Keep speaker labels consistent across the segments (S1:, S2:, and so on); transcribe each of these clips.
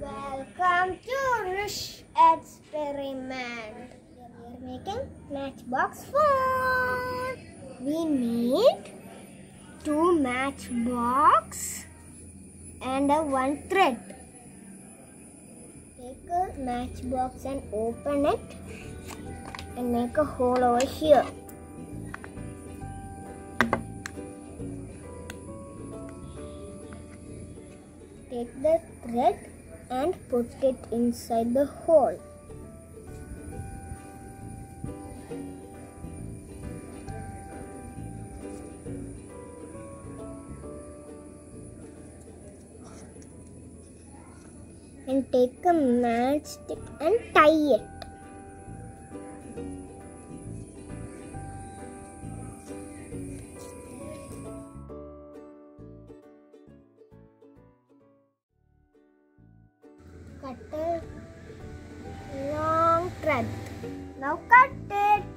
S1: Welcome to Hrish Experiment. We are making matchbox phone. We need two matchbox and a one thread. Take a matchbox and open it and make a hole over here. Take the thread and put it inside the hole. And take a matchstick and tie it. Cut a long thread. Now cut it.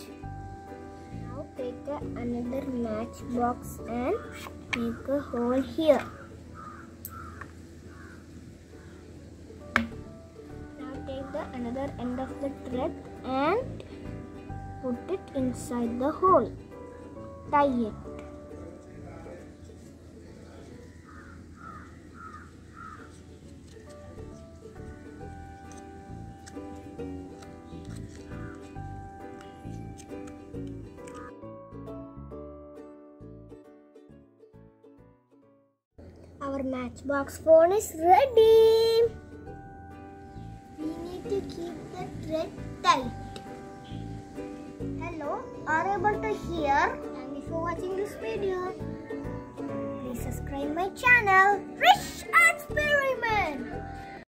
S1: Now take another matchbox and make a hole here. Now take the another end of the thread and put it inside the hole. Tie it. Our matchbox phone is ready. We need to keep the thread tight. Hello, are you able to hear? Thank you for watching this video. Please subscribe my channel. Hrish